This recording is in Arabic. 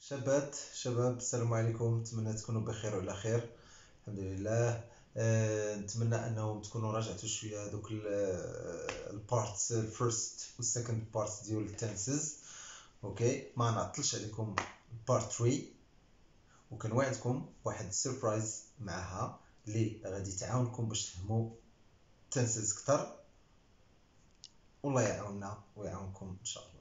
شابات شباب السلام عليكم. نتمنى تكونوا بخير وعلى خير. الحمد لله. أه نتمنى أنهم تكونوا راجعتوا شوية دوك آه، البارتس الفيرست والسكند بارت ديال التنسز. أوكي؟ ما نعطلش عليكم part 3 وكنوعدكم واحد ال surprise معها اللي غادي تعاونكم باش تفهموا ال tenses أكثر. والله يعاوننا ويعاونكم إن شاء الله.